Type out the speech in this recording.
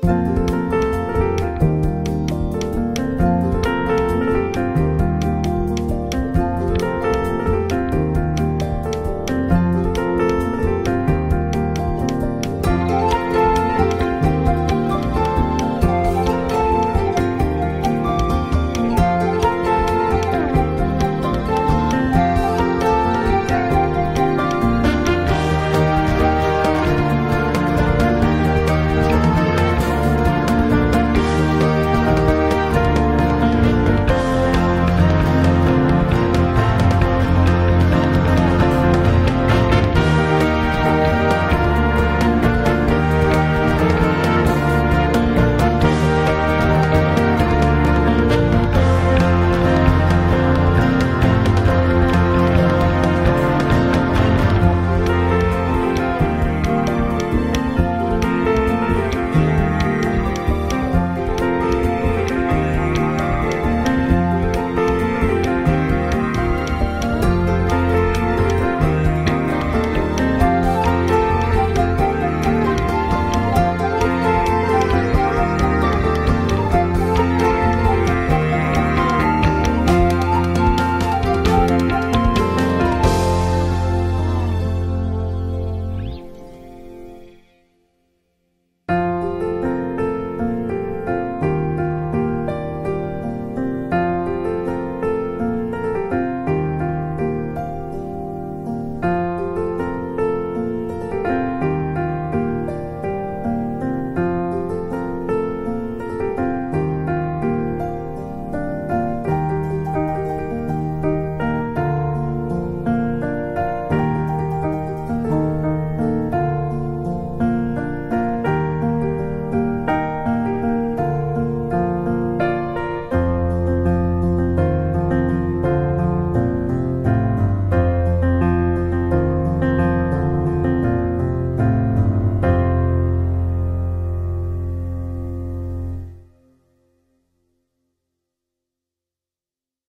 拜。